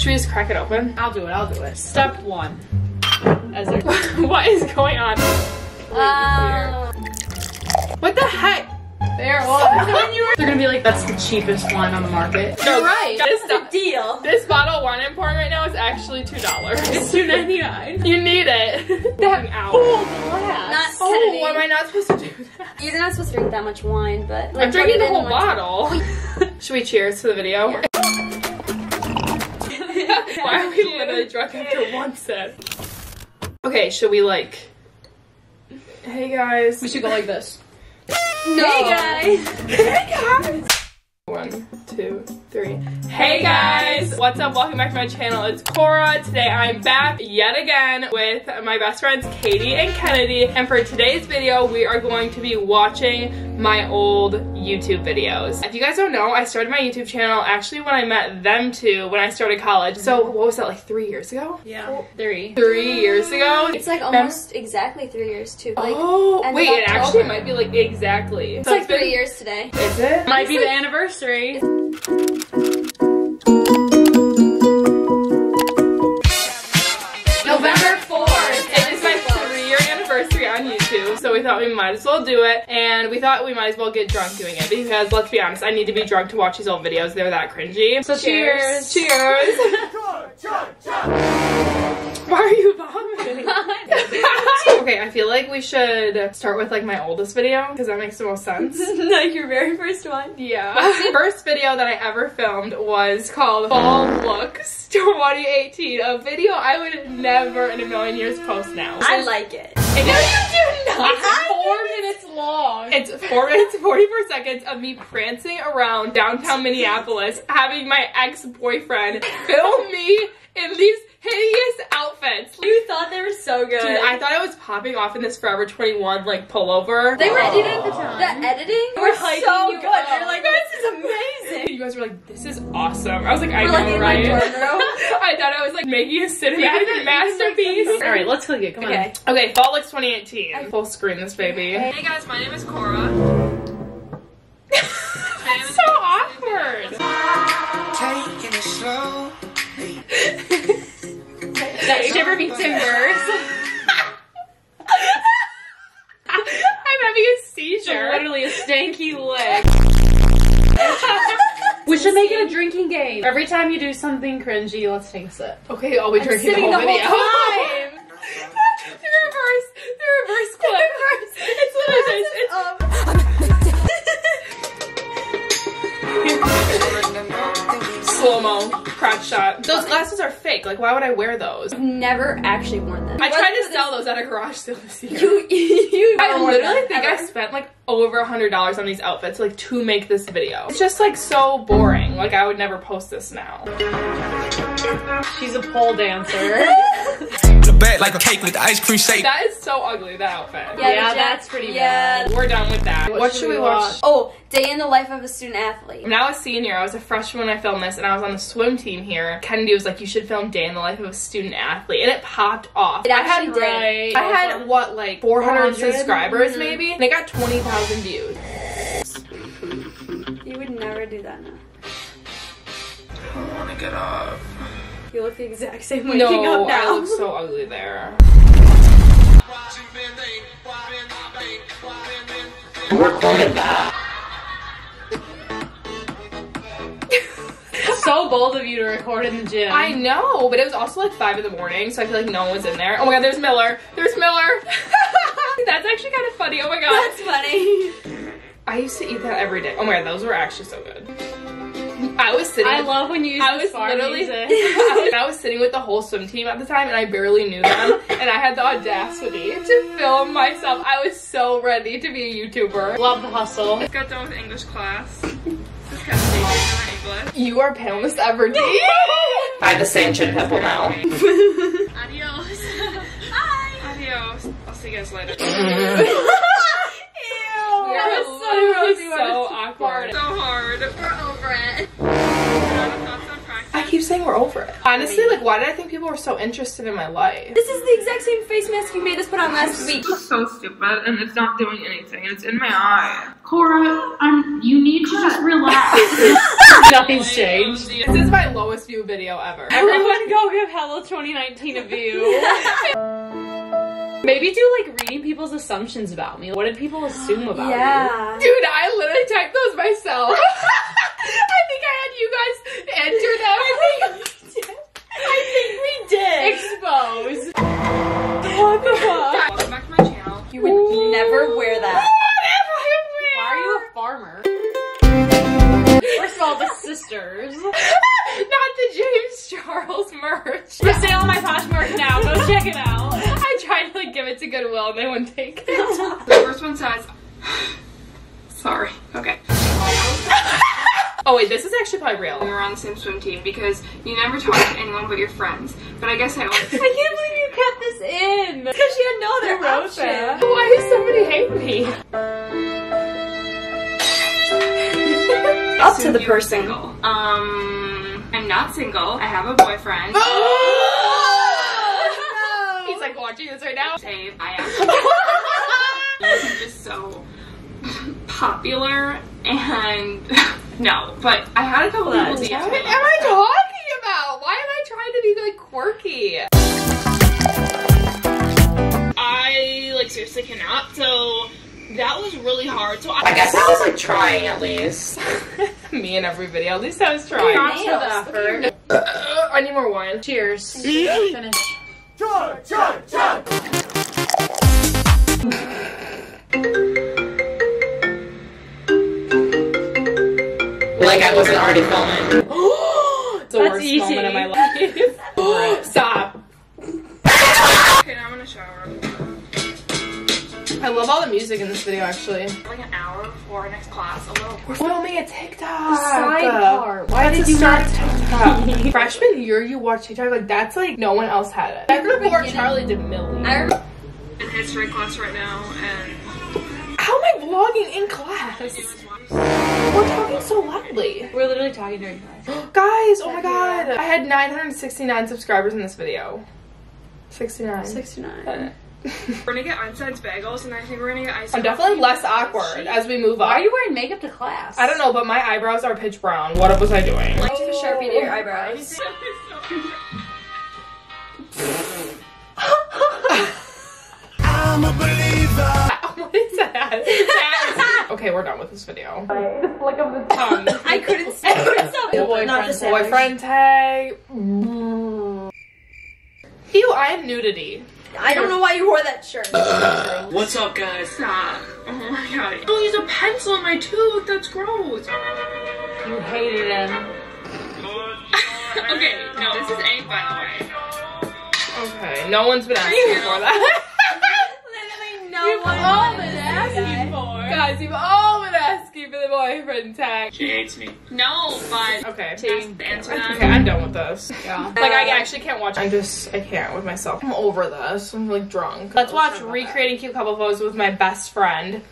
Should we just crack it open? I'll do it, I'll do it. Step one. As a what is going on? Uh, What the heck? there was. They're gonna be like, that's the cheapest wine on the market. You're right. This, deal. this bottle of wine I'm pouring right now is actually two dollars. It's two ninety nine. You need it. Dang out. Not Oh, Kennedy. am I not supposed to do that? You're not supposed to drink that much wine, but I'm drinking the put it in whole bottle. Should we cheers to the video? Why are we literally drunk after one sip? Okay, should we like? Hey guys. We should go like this. No. Hey guys. Hey guys. One, two, three. Hey guys! What's up? Welcome back to my channel. It's Cora. Today I'm back yet again with my best friends Katie and Kennedy. And for today's video, we are going to be watching my old YouTube videos. If you guys don't know, I started my YouTube channel actually when I met them two when I started college. So what was that, like three years ago? Yeah. Three. Three years ago? It's like almost exactly three years too. Like oh, wait, it actually might be like exactly. it's like three years today. Is it? Might be It's the like- anniversary. November 4th. It is my three year anniversary on YouTube, so we thought we might as well do it. And we thought we might as well get drunk doing it because let's be honest, I need to be drunk to watch these old videos. They're that cringy. So cheers. Cheers. Why are you vomiting? okay, I feel like we should start with like my oldest video because that makes the most sense. like your very first one. Yeah. first video that I ever filmed was called Fall Looks 2018, a video I would never in a million years post now. I like it. And No, you do not. It's four minutes long. It's four minutes, 44 seconds of me prancing around downtown Minneapolis, having my ex-boyfriend film me in these hideous outfits. You thought they were so good. Dude, I thought I was popping off in this Forever 21 like pullover. they were editing the time. The editing We're were hyping so you good. up. They're like, this is amazing. You guys were like, this is awesome. I was like, I We're know, like in my right? dorm room. I thought I was like making a cinematic You can make masterpiece. All right, let's click it. Come Okay. Okay, Fall Looks 2018. Full screen this baby. Hey guys, my name is Cora. so awkward. Taking it slow. on. That shiver me timbers. I'm having a It's seizure. literally a stanky leg. we should make it a drinking game. Every time you do something cringy, let's take a sip. Okay, I'll be drinking the whole the whole video. time. the reverse, the reverse clip. Slow mo, crotch shot. Those glasses are fake. Like, why would I wear those? I've Never actually worn them. I What tried to sell those at a garage sale this year. You, you I literally them, think I spent like over a hundred dollars on these outfits like to make this video. It's just like so boring. Like I would never post this now. She's a pole dancer. The like cake with ice cream shake. That is so ugly, that outfit. Yeah, Yeah, that's pretty yeah. We're done with that. What, should we watch? Oh, Day in the Life of a Student Athlete. When I'm now a senior. I was a freshman when I filmed this, and I was on the swim team here. Kennedy was like, "You should film day in the life of a student athlete," and it popped off. It I had actually did. I had what like 400 400? subscribers mm-hmm. maybe, and it got 20,000 views. You would never do that now. I don't wanna get off. You look the exact same way you No, up now. I look so ugly there. so bold of you to record in the gym. I know, but it was also like five in the morning, so I feel like no one was in there. Oh my god, there's Miller. There's Miller. That's actually kind of funny. Oh my god. That's funny. I used to eat that every day. Oh my god, those were actually so good. I was sitting. I love when you use I this was bar literally. music. I was, sitting with the whole swim team at the time, and I barely knew them, and I had the audacity to film myself. I was so ready to be a YouTuber. Love the hustle. Just Got done with English class. This is kind of English. You are palest ever, D. I have the same chin pimple now. Adios. Hi. Adios. I'll see you guys later. We are That was so literally so awkward. So hard. We're over it. I keep keep saying we're over it. Honestly, like, why did I think people were so interested in my life? This is the exact same face mask you made us put on last week. so stupid, and it's not doing anything. It's in my eye. Cora, I'm. You need to just relax. Nothing's changed. This is my lowest view video ever. Everyone go give Hello 2019 a view. Maybe do like reading people's assumptions about me. What did people assume about me? Yeah. Dude, I literally typed those myself. I think I had you guys enter them. What the fuck? Welcome back to my channel. You would never wear that. Why are you a farmer? First of all, the sisters. Not the James Charles merch. For sale on my Poshmark now. Go check it out. I tried to like give it to Goodwill and they wouldn't take it. the first one says, sorry. Okay. oh wait, this is actually probably real. We were on the same swim team because you never talk to anyone but your friends. But I guess I always. I can't believe you kept this in. Because she had no other Who wrote option. that? Why does me? Up to the person. Single. Um, I'm not single. I have a boyfriend. He's like watching this right now. Save. I am. I'm just so popular and no, but I had a couple people am me. What am I talking about? Why am I trying to be like quirky? Like seriously cannot. So that was really hard. So I, I guess I was like trying at least. me in every video. At least I was trying. Props for the effort. Uh, I need more wine. Cheers. Finish. Like I wasn't already filming. It's the That's worst easy. moment of my life. Stop. okay, now I'm gonna shower. I love all the music in this video actually. Like an hour before our next class, a little. We're filming a TikTok. Sidebar. Why That's did you not TikTok. Freshman year, you watch TikTok like that's like no one else had it. Ever before Charli D'Amelio. I remember in history class right now, and how am I vlogging in class? We're talking so loudly. We're literally talking during class. Guys, oh my god. I had 969 subscribers in this video. 69. 69. We're gonna get Einstein's bagels, and I think we're gonna get ice. I'm definitely less awkward as we move Why are you wearing makeup to class? I don't know, but my eyebrows are pitch brown. What was I doing? Like to sharpie to your eyebrows. I'm a believer. what is that? okay, we're done with this video. The flick of the um, tongue. I couldn't I couldn't stop it. Not the sandwich. Boyfriend tag. Ew, I have nudity. I don't know why you wore that shirt. What's up, guys? Stop. Oh my god. Don't use a pencil in my tooth. That's gross. You hated him. okay, no, this is A, by the way. Okay, no one's been asking for that. Literally no You've one all been asking for. Guys, you've all been for the boyfriend tag. She hates me. No, but okay. Team. Answer them. Okay, I'm done with this. Yeah. Like I uh, actually can't watch. I'm just I can't with myself. I'm over this. I'm like drunk. Let's watch recreating cute couple photos with my best friend.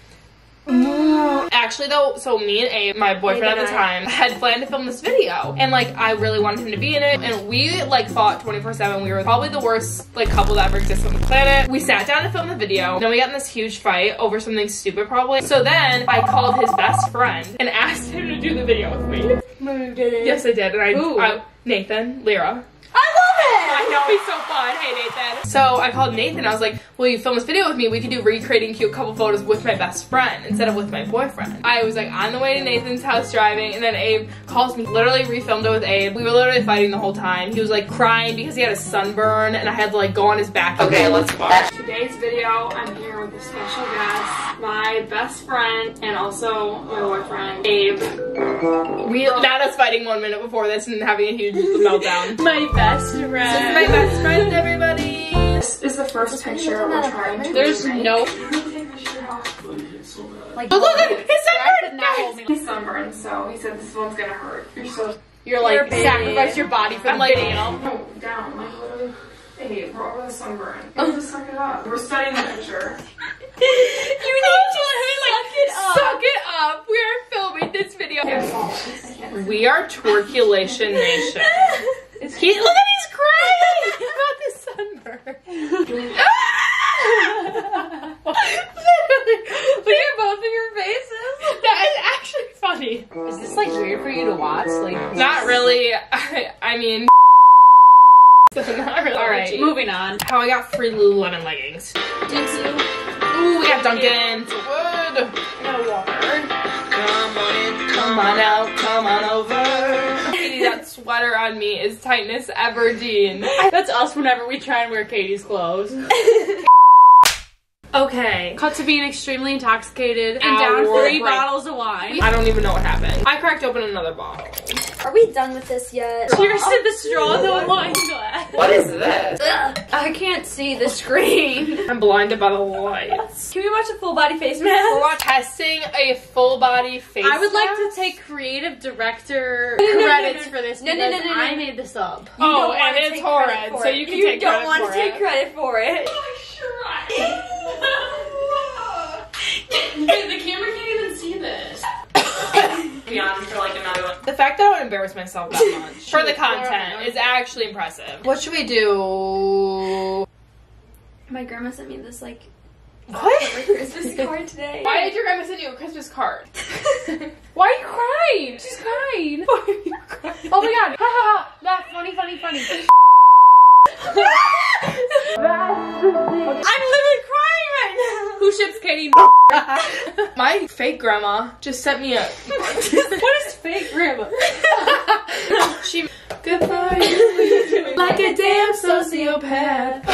Actually though, so me and Abe, my boyfriend at the time, had planned to film this video. And like I really wanted him to be in it. And we like fought 24-7. We were probably the worst like couple that ever existed on the planet. We sat down to film the video. Then we got in this huge fight over something stupid probably. So then I called his best friend and asked him to do the video with me. Yes, I did. And I? I Nathan, Lyra. I I know he's so fun. Hey Nathan. So I called Nathan. I was like, "Will you film this video with me? We could do recreating cute couple photos with my best friend instead of with my boyfriend." I was like on the way to Nathan's house driving, and then Abe calls me. Literally refilmed it with Abe. We were literally fighting the whole time. He was like crying because he had a sunburn, and I had to like go on his back. Okay, let's watch. Today's video, I'm here with a special guest, my best friend, and also my boyfriend, Abe. We not us fighting one minute before this and having a huge meltdown. My best This is my best friend, everybody. This is the first picture we're trying to. There's no. Like, Oh, look, look, his sunburn, not guys. He's sunburned, so he said this one's gonna hurt. You're so. You're like You're sacrifice your body for I'm the like video. no, oh, down, like literally. Hey, we're over the sunburn. You just suck it up. We're studying the picture. you need to suck it up. Suck it up. We're filming this video. We are Twerkulation Nation. He, look at he's crying about the sunburn. Literally, Look at both of your faces. that is actually funny. Is this like weird for you to watch? Like, Not really. I, I mean, so not really. all right, moving on. How I got free Lululemon leggings. Jinx you. Ooh, we got Dunkin'. Wood. No water. Come on in, Come on out, come on over. Katie, sweater on me is Tightness as Everdeen. That's us whenever we try and wear Katie's clothes. Okay. Cut to being extremely intoxicated and Hour down three break. bottles of wine. I don't even know what happened. I cracked open another bottle. Are we done with this yet? Cheers to the straw in the wine glass. What is this? I can't see the screen. I'm blinded by the lights. Can we watch a full body face mask? We're mask? testing a full body face. I would like to take creative director No, no, no, credits no, for this no, because no, no, no, no. I made this up. Oh, you Oh, don't and wanna it's take credit horrid, for so it. you can you take don't credit want for to take it. credit for it. Oh, sure. The camera can't even see this. Be on for like another one. The fact that I would embarrass myself that much for the content is actually impressive. What should we do? My grandma sent me this like What? Christmas card today. Why did your grandma send you a Christmas card? Why are you crying? She's crying. Why are you crying? Oh my god. Ha ha ha. That's funny, funny, funny. I'm literally crying right now. Who ships Katie? My fake grandma just sent me a. what is fake grandma? she. Goodbye. like a damn sociopath.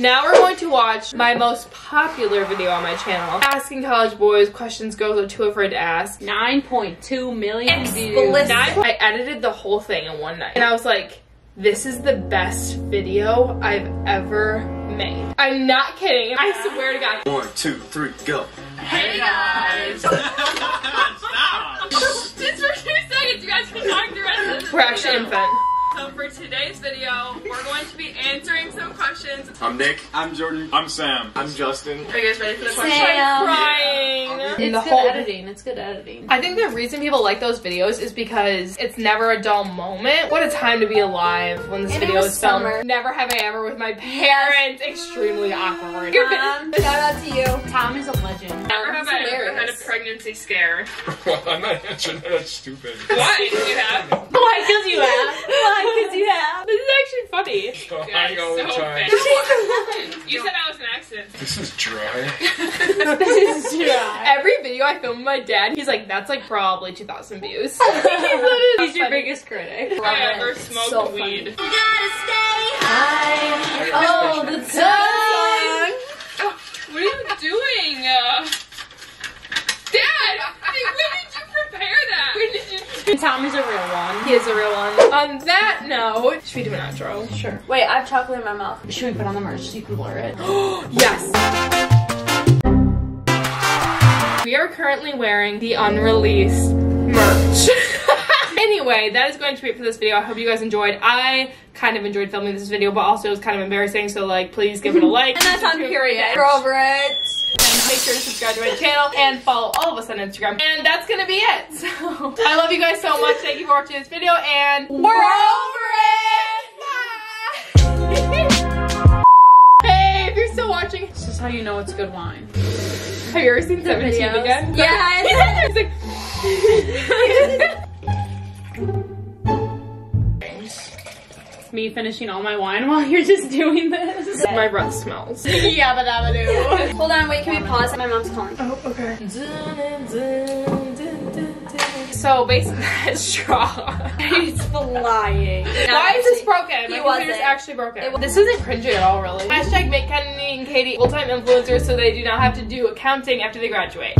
now we're going to watch my most popular video on my channel. Asking college boys questions girls are too afraid to ask. 9.2 million views. Explicit. I edited the whole thing in one night. And I was like, this is the best video I've ever made. I'm not kidding. I swear to God. One, two, three, go. Hey guys. Just for two seconds, you guys can talk the rest of this We're actually in infant. So for today's video, we're going to be answering some questions. I'm Nick. I'm Jordan. I'm Sam. I'm Justin. Are you guys ready for this one? Sam. crying. It's the good whole editing. It's good editing. I think the reason people like those videos is because it's never a dull moment. What a time to be alive when this And video is filmed. summer. Never have I ever with my parents. Extremely awkward. Um, shout out to you. Tom is a legend. Never have I ever had a hilarious. pregnancy scare. I'm not answering that. That's stupid. What? You have? Why? Because you have. Why? Because you have. This is actually funny. So I go with trying. You said I was an accident. This is dry. this is dry. Every video I film with my dad, he's like, that's like probably 2,000 views. He's your biggest critic. I ever smoked So weed. All the time. What are you doing? Uh, Dad, when did you prepare that? When did you? Tom is a real one. He is a real one. On that note, should we do an outro? Sure. Wait, I have chocolate in my mouth. Should we put on the merch so you can blur it? Yes. We are currently wearing the unreleased merch. anyway, that is going to be it for this video. I hope you guys enjoyed. I kind of enjoyed filming this video, but also it was kind of embarrassing, so like, please give it a like. And that's on period. We're over it. Make sure to subscribe to my channel and follow all of us on Instagram. And that's gonna be it. So I love you guys so much. Thank you for watching this video and we're over it! hey, if you're still watching, This is how you know it's good wine. have you ever seen 17 videos. again? Yes. It's like- Me finishing all my wine while you're just doing this. my breath smells. Yabba dabba doo. Hold on, wait, can we pause? My mom's calling. Oh, okay. So basically, that straw. He's flying. Why is this broken? My He computer's wasn't. actually broken. It wa- this isn't cringy at all, really. Hashtag make Kennedy and Katie full-time influencers so they do not have to do accounting after they graduate.